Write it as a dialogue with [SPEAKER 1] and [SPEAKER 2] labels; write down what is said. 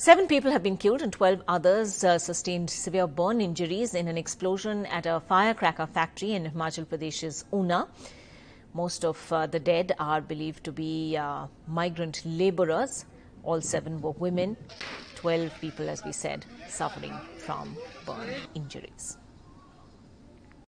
[SPEAKER 1] Seven people have been killed and 12 others uh, sustained severe burn injuries in an explosion at a firecracker factory in Himachal Pradesh's Una. Most of uh, the dead are believed to be uh, migrant laborers. All seven were women. 12 people, as we said, suffering from burn injuries.